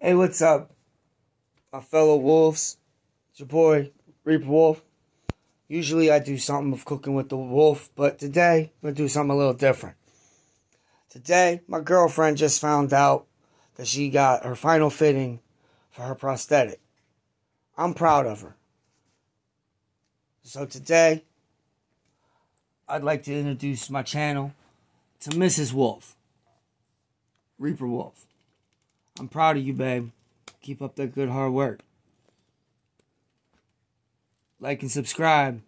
Hey, what's up, my fellow wolves? It's your boy, Reaper Wolf. Usually I do something of cooking with the wolf, but today I'm going to do something a little different. Today, my girlfriend just found out that she got her final fitting for her prosthetic. I'm proud of her. So today, I'd like to introduce my channel to Mrs. Wolf. Reaper Wolf. I'm proud of you, babe. Keep up that good hard work. Like and subscribe.